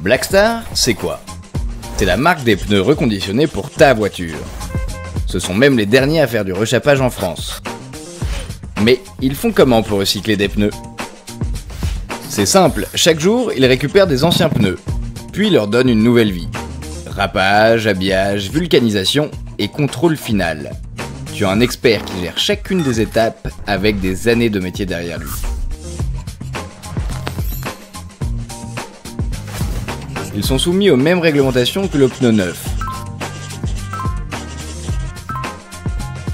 Blackstar, c'est quoi? C'est la marque des pneus reconditionnés pour ta voiture. Ce sont même les derniers à faire du rechapage en France. Mais ils font comment pour recycler des pneus? C'est simple, chaque jour, ils récupèrent des anciens pneus, puis leur donnent une nouvelle vie. Rapage, habillage, vulcanisation et contrôle final. Tu as un expert qui gère chacune des étapes avec des années de métier derrière lui. Ils sont soumis aux mêmes réglementations que le pneu neuf.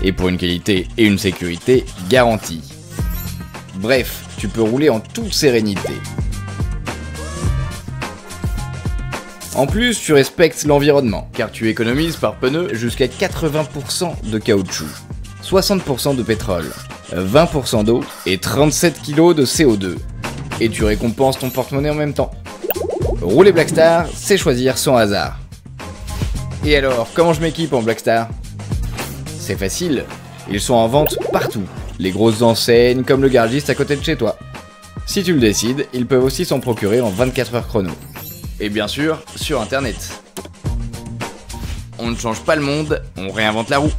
Et pour une qualité et une sécurité garanties. Bref, tu peux rouler en toute sérénité. En plus, tu respectes l'environnement, car tu économises par pneu jusqu'à 80% de caoutchouc, 60% de pétrole, 20% d'eau et 37 kg de CO2. Et tu récompenses ton porte-monnaie en même temps. Rouler Blackstar, c'est choisir sans hasard. Et alors, comment je m'équipe en Blackstar C'est facile, ils sont en vente partout, les grosses enseignes comme le garagiste à côté de chez toi. Si tu le décides, ils peuvent aussi s'en procurer en 24 heures chrono. Et bien sûr, sur internet. On ne change pas le monde, on réinvente la roue.